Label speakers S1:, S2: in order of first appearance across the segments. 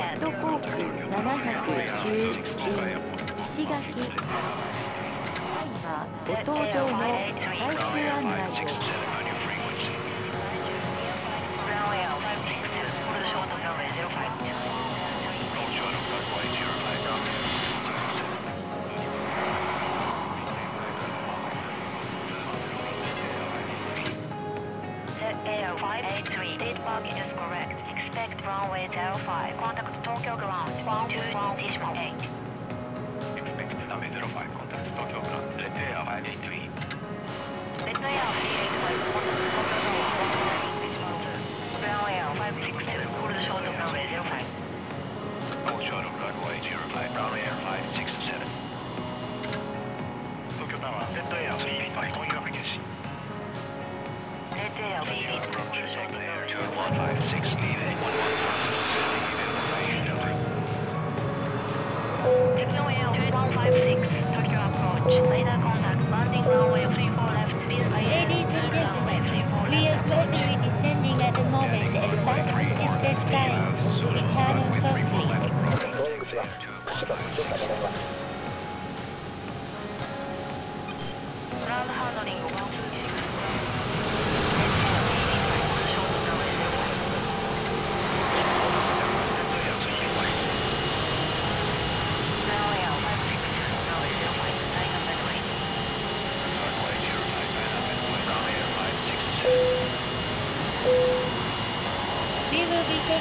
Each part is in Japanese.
S1: ッド航空709便石垣今ご搭乗の最終案内を
S2: to
S1: this.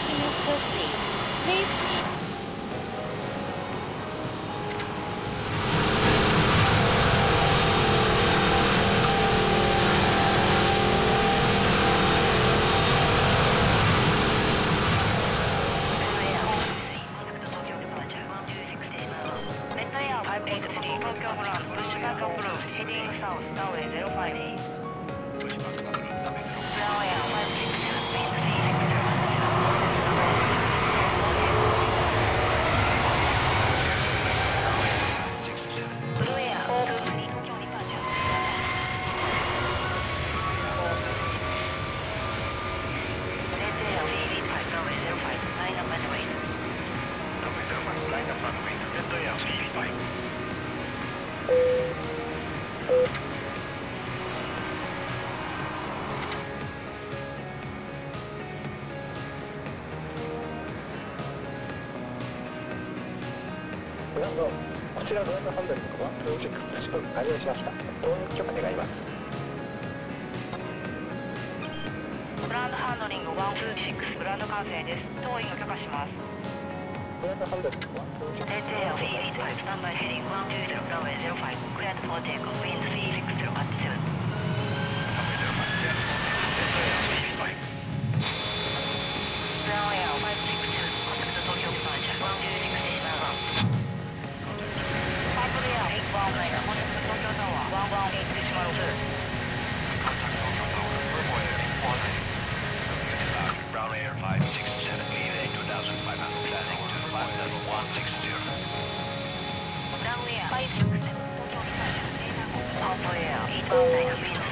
S1: Will be taking
S3: らントスポ完了しました投入許可願います
S2: 126グランド完成です。トーイング許可します。
S3: グランドハンドリングはプロジェク
S2: Red Air 385 standby heading 120 runway 05 cleared for takeoff wind 360 play out.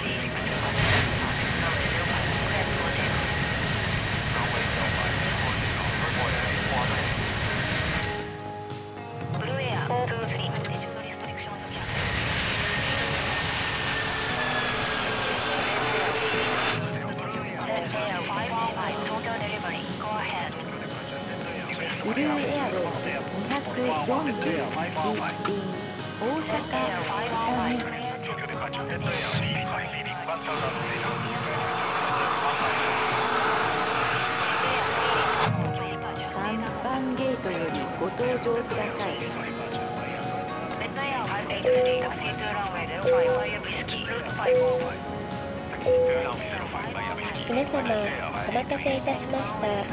S1: 皆様お待たせいたしました。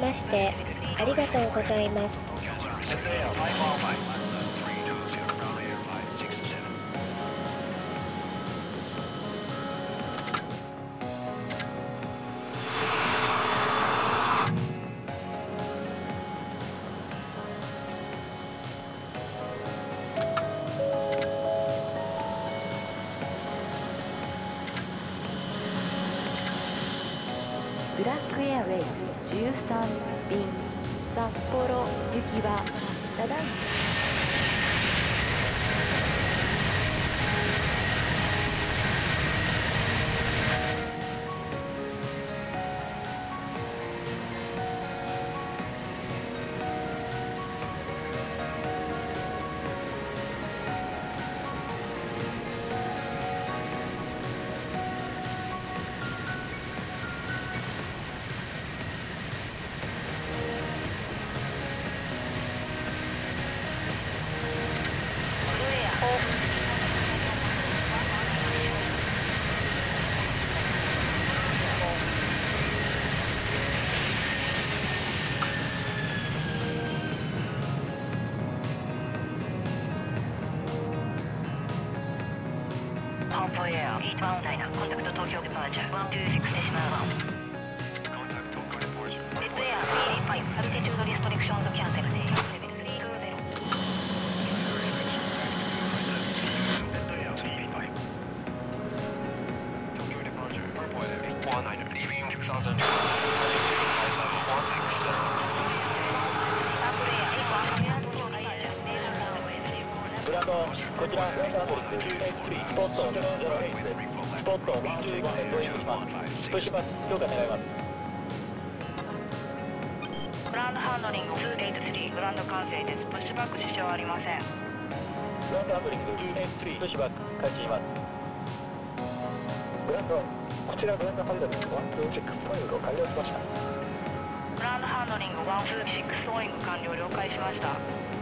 S1: ましてありがとうございます。
S3: グ
S1: ラ
S4: ンド
S5: こちらグランドアトリックスポット08ですスポット15へご援護しますプッシュバック強化願います
S4: グランドハンドリング283グランド完成ですプッシュバック支障ありません
S5: グランドアトリック283プッシュバック開始しますグランドこちらグランドハンドリング126ポイント完了しました
S4: グランドハンドリング126ソーイング完了了解しました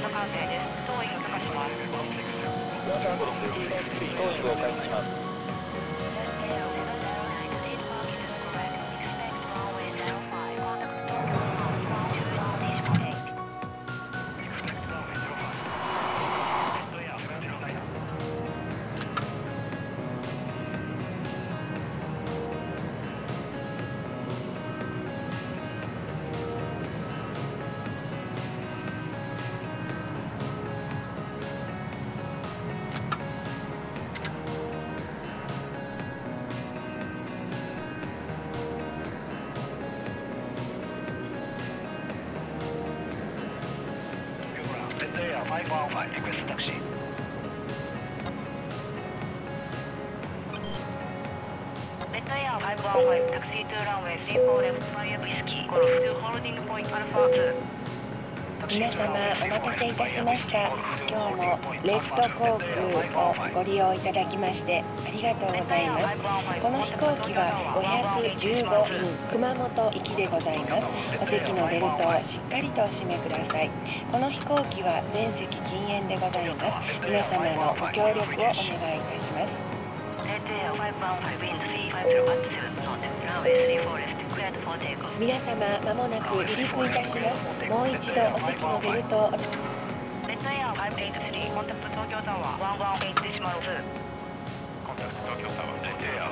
S4: ド完成です。当院を許可します。
S5: グランドアトリトーイングを開始します。
S6: 皆様お待たせいたしました。今日もレッド航空をご利用いただきましてありがとうございます。この飛行機は515便熊本行きでございます。お席のベルトをしっかりとお締めください。この飛行機は全席禁煙でございます。皆様のご協力をお願いいたします。皆様、まもなく離陸いたします。もう一度お席のベルトを。
S4: 列車や583コンタクト東京タワー118。
S7: ク東京タ
S2: ワー列ン
S1: や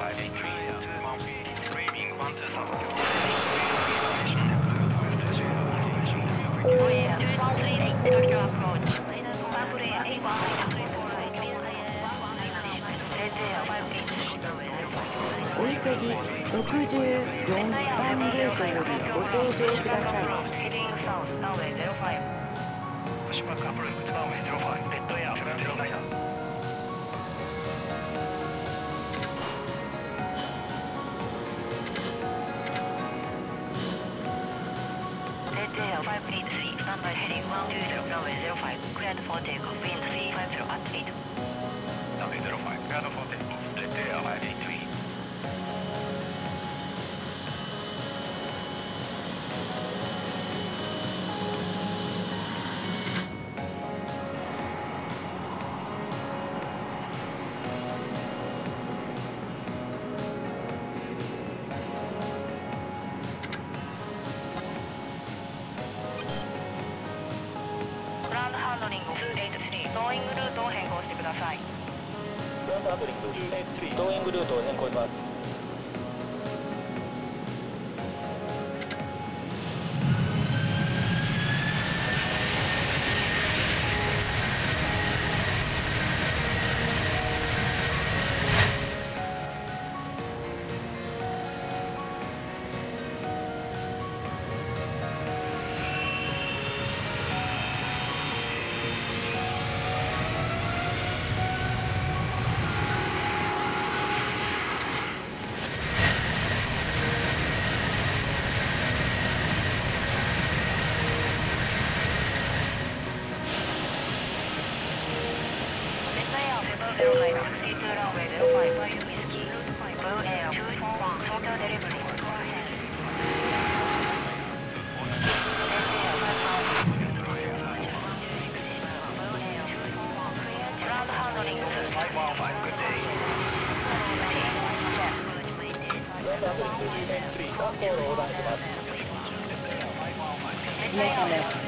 S1: 123。ぎ64番ゲートよりご搭乗ください。
S2: Five eight three, standby heading one two zero runway zero five, cleared for takeoff. Wind three five zero
S7: at eight. Runway zero five, cleared for takeoff. Jet air five eight. ーイ
S2: ングルートを変更してください。
S3: ーイングルートを変更します。
S2: Thank you.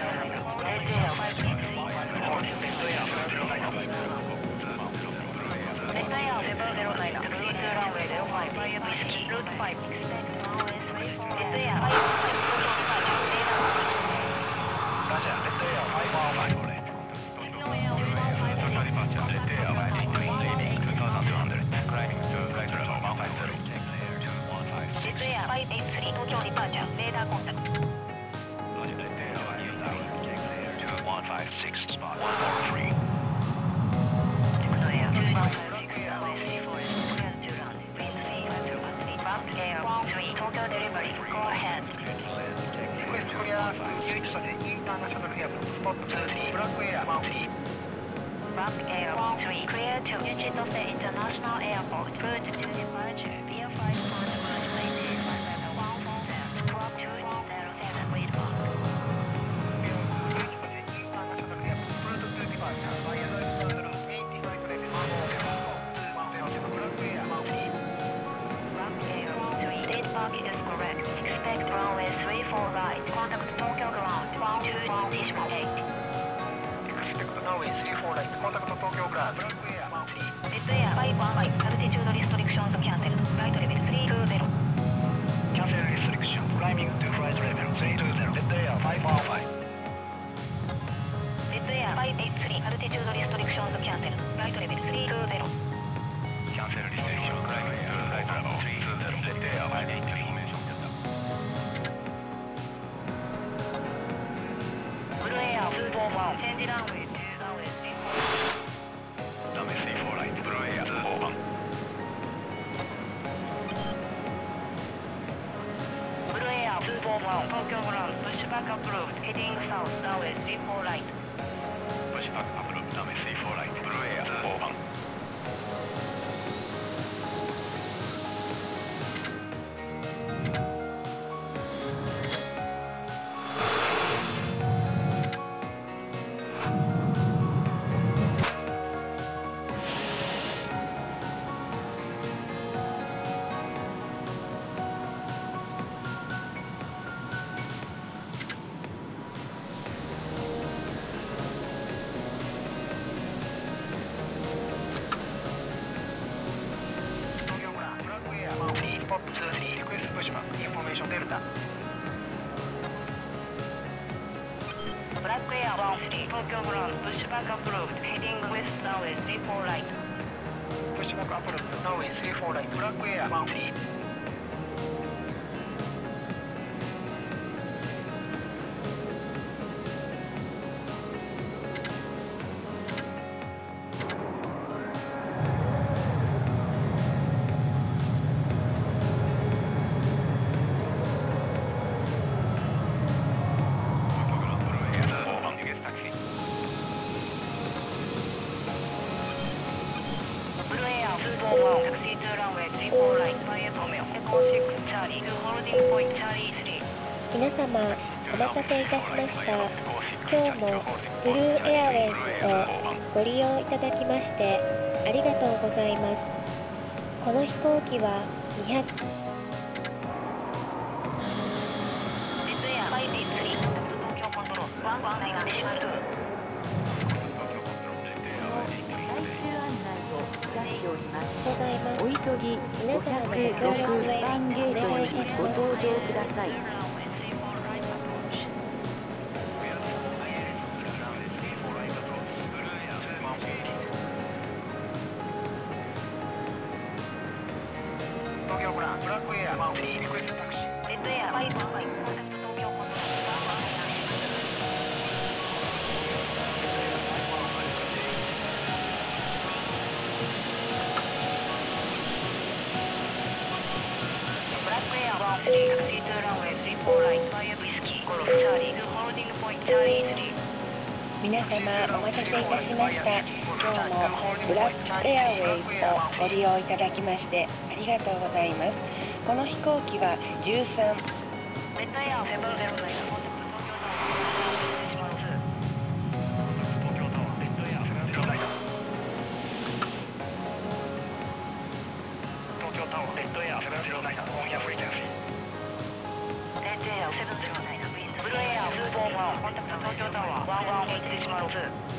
S7: clear after Unity International Airport, spot
S2: 2C, runway 13 clear to Uchitose International Airport, to 東京グランプッシュバックアプローブヘディングサウスダウェイ34ライト southbound.
S3: Tokyo Ground, push back up road, heading west now is 34 right.
S8: Push road, now is right, Black Air,
S9: bound ございますこの飛行機は200
S4: お急ぎ506番ご登場ください。
S9: 様、今日もブラックエアウェイズをご利用いただきましてありがとうございます。この飛行機は13。
S3: Blue Air 241, contact 東京タワー118102。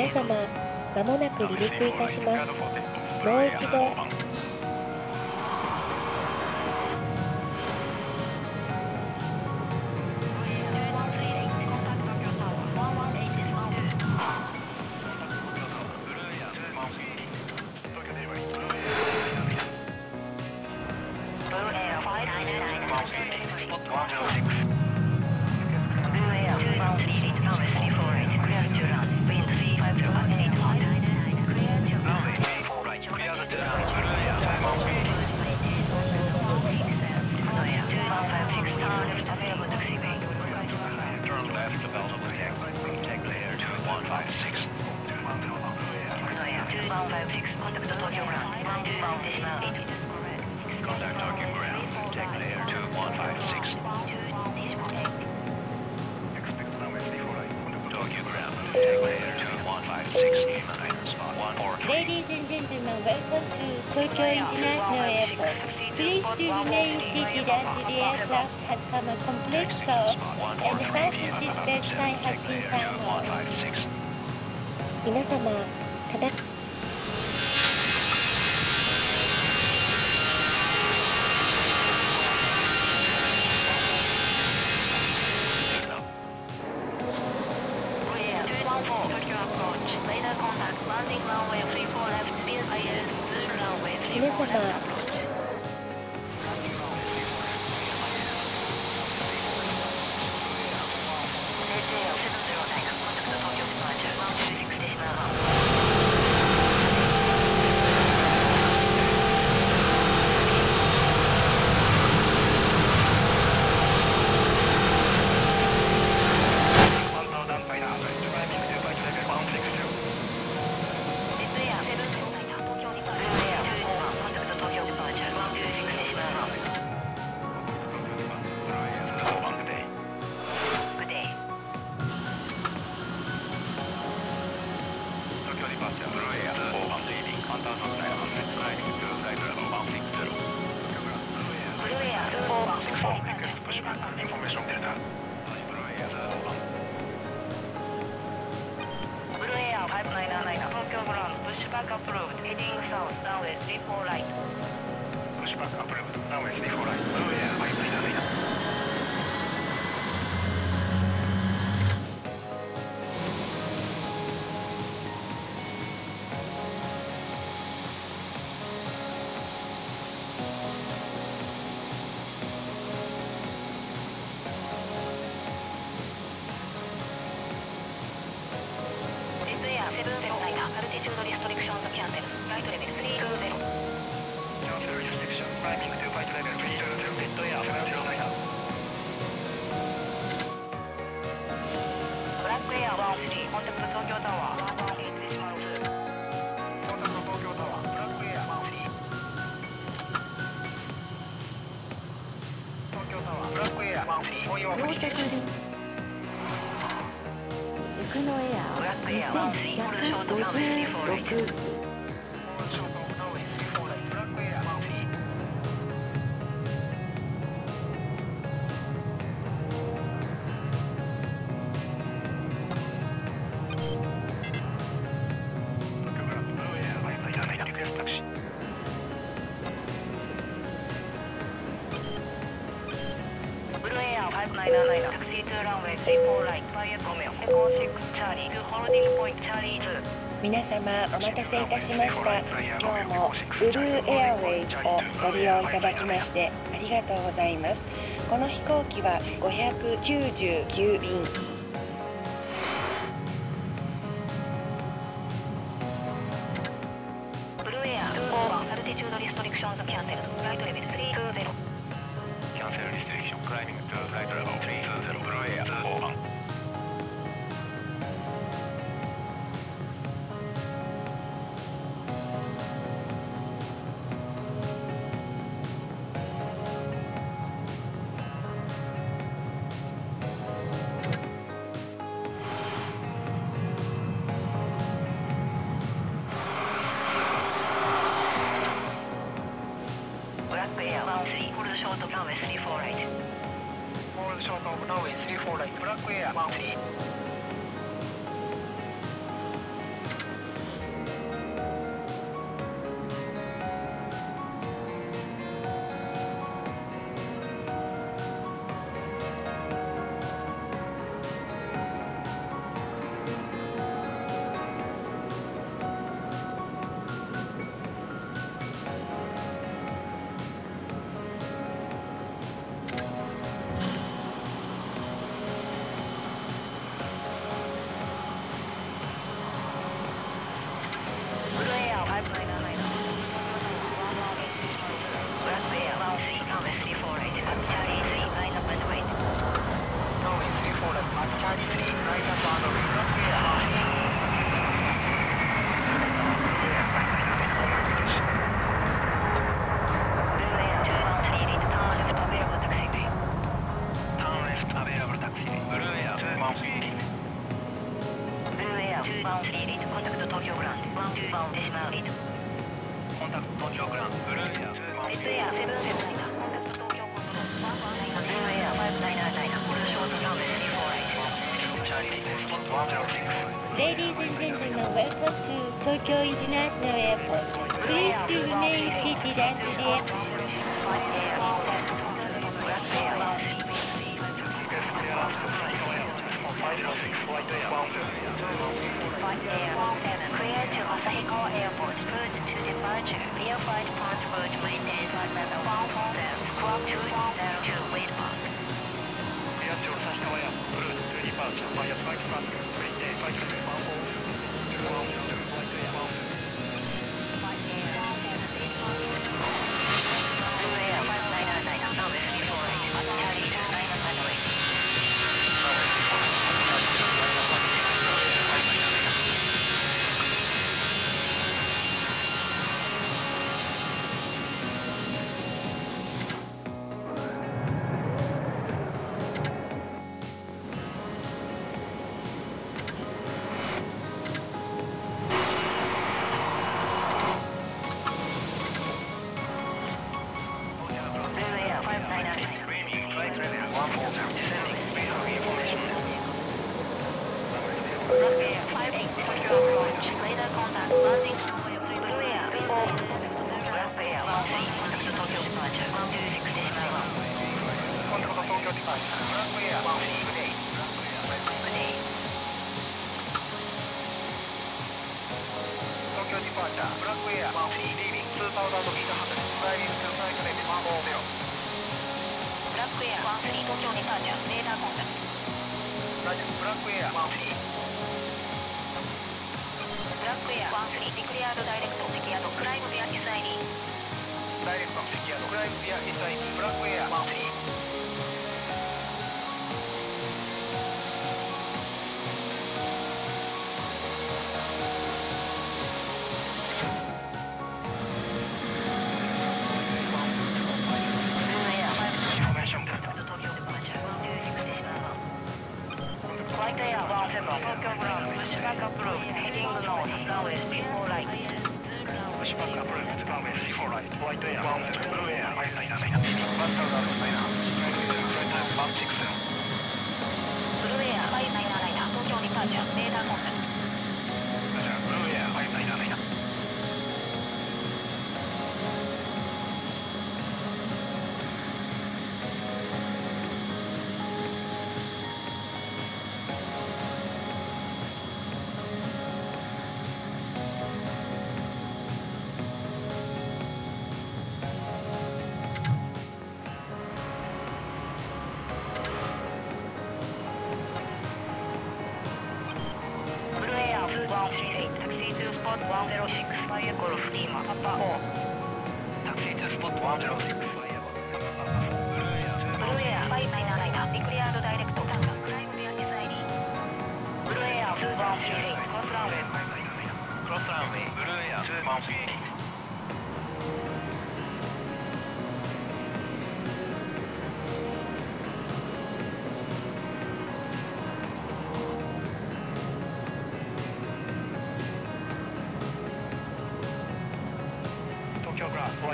S9: 皆様、まもなく離陸いたします。もう一度皆様、ただ皆様
S6: お待たせいたしました。今日もブルーエアウェイをご利用いただきましてありがとうございます。この飛行機は599便。
S3: bound elite contact Tokyo ground. One
S9: two bound decimal eight. Contact Tokyo ground. Blue air. Red air
S3: seven seven nine. Contact Tokyo
S9: control. One one nine. Blue air
S3: five
S9: nine nine nine. Blue
S3: short runway three four eight.
S9: Charlie spot one zero six.
S6: Ladies and gentlemen, welcome to Tokyo International Airport. Please do remain seated at the airport.
S3: Flight 06, flight 1. by air. Prior to Asahiko Airport, route to departure, via flight path route maintained by level 147, squawk 202, wait mark.
S9: Clear to Asahiko Airport, route to departure, via flight. Path maintained by level 147, ブラックエア、ワンフリー、デクレアードダイレクト、セキュアド、クライムビア、イサイリー。ダイレクト、セキュアド、クライムビア、イ
S10: サイリー、
S9: ブラックエア、ワンフリー。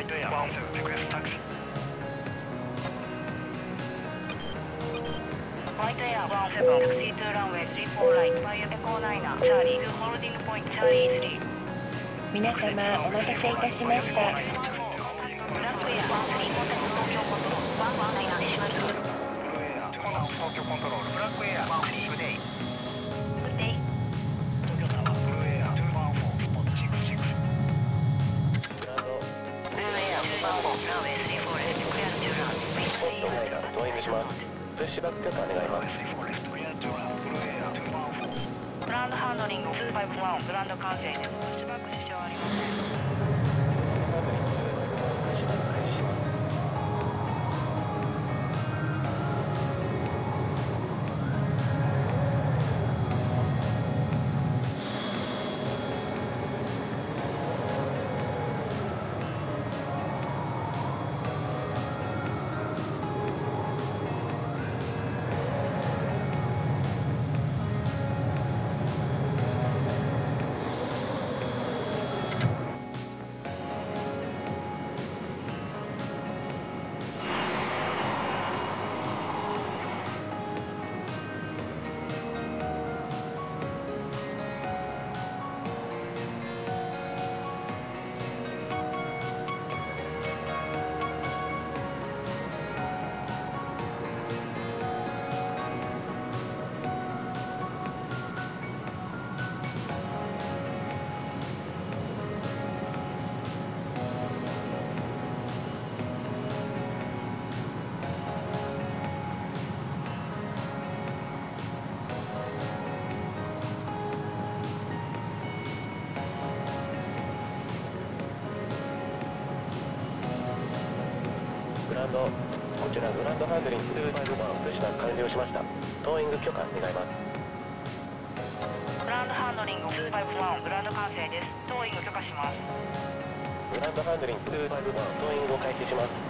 S9: 2ランウェイ34ライトファイアエコーナイナーチャーリー2ホールディングポイントチャーリー3
S6: 皆様お待たせい。たしました
S9: ブラックエア13コンタクト東京コントロール119アディショナル
S11: します。プッシュバック許可お願いします。
S9: グランドハンドリング251グランド完成です。
S11: ランドこちらグランドハンドリング251プッシュバック完了しました。トーイング許可願います。
S9: グランドハンドリング251グランド完成です。トーイング許可します。
S11: グランドハンドリング251トーイングを開始します